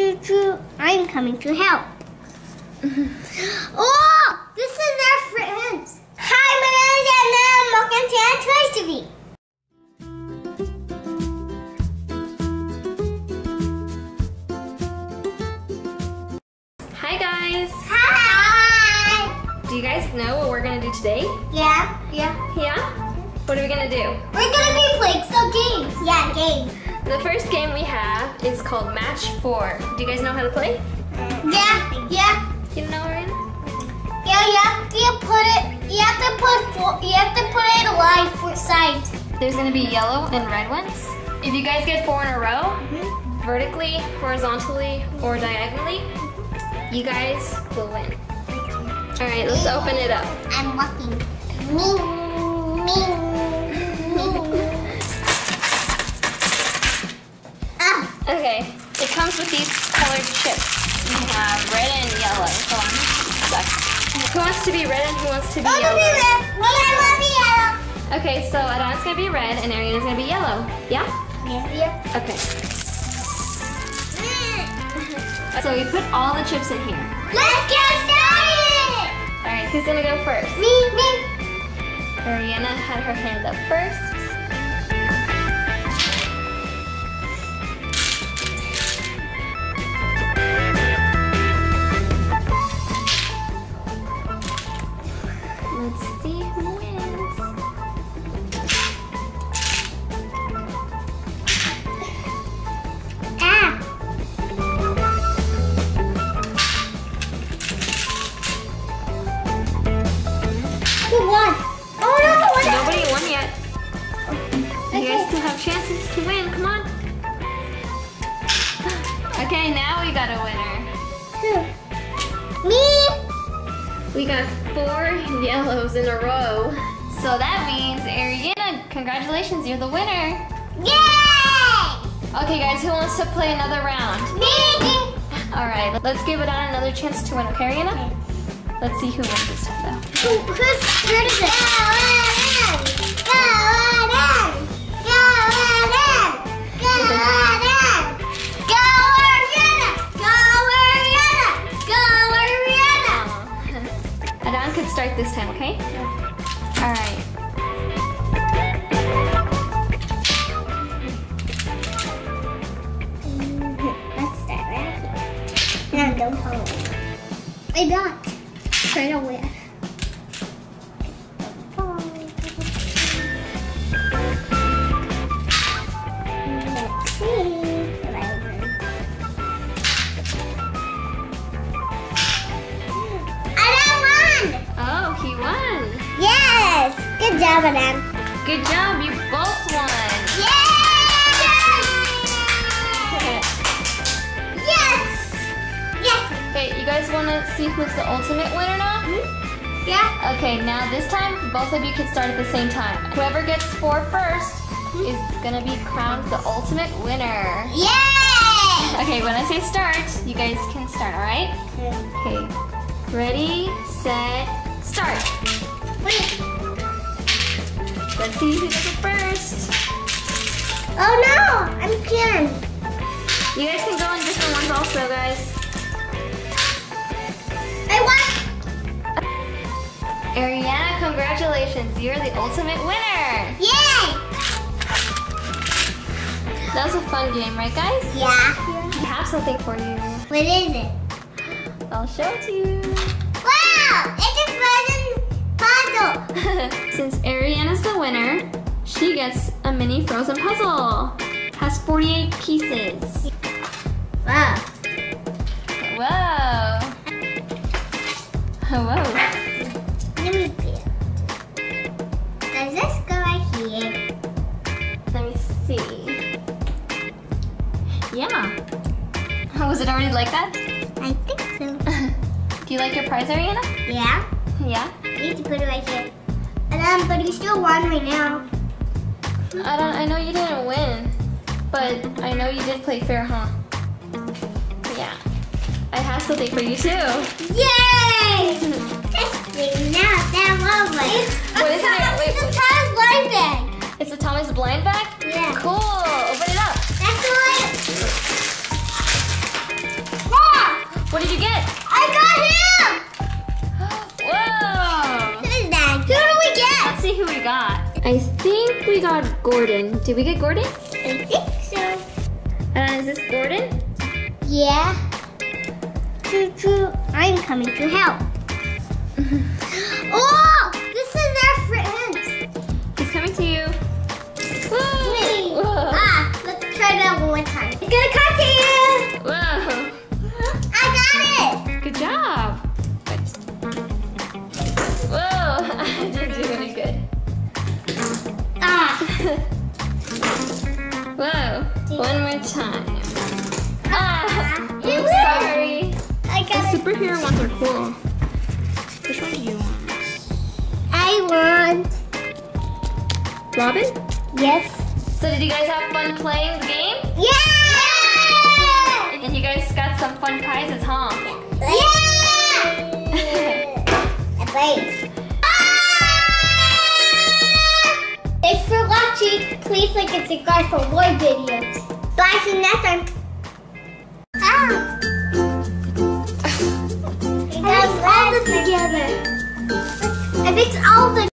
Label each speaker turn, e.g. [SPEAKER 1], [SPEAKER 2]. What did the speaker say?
[SPEAKER 1] choo choo. I'm coming to help. oh, this is our friends. Hi, my name is Anna. Welcome to Toys TV.
[SPEAKER 2] Hi guys!
[SPEAKER 1] Hi.
[SPEAKER 2] Do you guys know what we're gonna do today?
[SPEAKER 1] Yeah, yeah.
[SPEAKER 2] Yeah? What are we gonna do?
[SPEAKER 1] We're gonna be playing some games. Yeah, games.
[SPEAKER 2] The first game we have is called Match 4. Do you guys know how to play?
[SPEAKER 1] Yeah, yeah,
[SPEAKER 2] You know, Erin?
[SPEAKER 1] yeah, yeah. You put it. You have to put. Four, you have to put it line for sides.
[SPEAKER 2] There's gonna be yellow and red ones. If you guys get four in a row, mm-hmm. vertically, horizontally, or diagonally, you guys will win. Alright, let's open it up.
[SPEAKER 1] I'm walking. Me, me.
[SPEAKER 2] Okay, it comes with these colored chips. We have red and yellow. Hold on. Who wants to be red and who wants to be
[SPEAKER 1] I'm gonna be
[SPEAKER 2] yellow?
[SPEAKER 1] red. Me, I want to be yellow.
[SPEAKER 2] Okay, so Adon's gonna be red and Arianna's gonna be yellow. Yeah?
[SPEAKER 1] Yeah.
[SPEAKER 2] Okay. So we put all the chips in here.
[SPEAKER 1] Let's get started.
[SPEAKER 2] Alright, who's gonna go first?
[SPEAKER 1] Me, me.
[SPEAKER 2] Arianna had her hand up first. Let's see who wins.
[SPEAKER 1] Ah. Who won? Oh no! What
[SPEAKER 2] Nobody won yet. You guys still have chances to win. Come on. Okay, now we got a winner. Who?
[SPEAKER 1] Me.
[SPEAKER 2] We got four yellows in a row. So that means Arianna, congratulations, you're the winner.
[SPEAKER 1] Yay!
[SPEAKER 2] Okay guys, who wants to play another round?
[SPEAKER 1] Me.
[SPEAKER 2] Alright, let's give it on another chance to win, okay Arianna? Let's see who wins this time though.
[SPEAKER 1] Who, whose turn
[SPEAKER 2] Adon could start this time, okay? Alright.
[SPEAKER 1] Let's start right here. No, don't me. I got. Try to Good job, Adam.
[SPEAKER 2] Good job, you both won.
[SPEAKER 1] Yes! Yes! Yes!
[SPEAKER 2] Okay, you guys want to see who's the ultimate winner now?
[SPEAKER 1] Yeah?
[SPEAKER 2] Okay, now this time, both of you can start at the same time. Whoever gets four first is gonna be crowned the ultimate winner.
[SPEAKER 1] Yay!
[SPEAKER 2] Okay, when I say start, you guys can start, alright? Okay, ready, set, see who does it first.
[SPEAKER 1] Oh no! I'm Karen.
[SPEAKER 2] You guys can go in different ones also, guys.
[SPEAKER 1] I won!
[SPEAKER 2] Arianna, congratulations. You're the ultimate winner.
[SPEAKER 1] Yay!
[SPEAKER 2] That was a fun game, right, guys?
[SPEAKER 1] Yeah.
[SPEAKER 2] I have something for you.
[SPEAKER 1] What is it?
[SPEAKER 2] I'll show it to you. Since Arianna's the winner, she gets a mini frozen puzzle. Has 48 pieces.
[SPEAKER 1] Wow.
[SPEAKER 2] Whoa. Whoa.
[SPEAKER 1] Let me see. Does this go right here?
[SPEAKER 2] Let me see. Yeah. Was it already like that?
[SPEAKER 1] I think so.
[SPEAKER 2] Do you like your prize, Arianna?
[SPEAKER 1] Yeah?
[SPEAKER 2] Yeah.
[SPEAKER 1] I need to put it right here. And um, but you still won right now.
[SPEAKER 2] I don't. I know you didn't win, but I know you did play fair, huh? Yeah. I have something for you too.
[SPEAKER 1] Yay! This thing now that over.
[SPEAKER 2] What is it? Wait,
[SPEAKER 1] It's a Thomas blind bag.
[SPEAKER 2] It's a Thomas blind bag.
[SPEAKER 1] Yeah.
[SPEAKER 2] Cool. Open we got Gordon. Did we get Gordon?
[SPEAKER 1] I think so.
[SPEAKER 2] Uh, is this Gordon?
[SPEAKER 1] Yeah. Choo choo, I'm coming to help. oh,
[SPEAKER 2] Whoa!
[SPEAKER 1] One more time. Ah!
[SPEAKER 2] I'm sorry.
[SPEAKER 1] I
[SPEAKER 2] The
[SPEAKER 1] got it.
[SPEAKER 2] superhero ones are cool. Which one do you want?
[SPEAKER 1] I won.
[SPEAKER 2] Robin?
[SPEAKER 1] Yes.
[SPEAKER 2] So did you guys have fun playing the game?
[SPEAKER 1] Yeah.
[SPEAKER 2] And you guys got some fun prizes,
[SPEAKER 1] Please like and subscribe for more videos. Bye, see you next time. Ah. I mixed all together. I mixed all the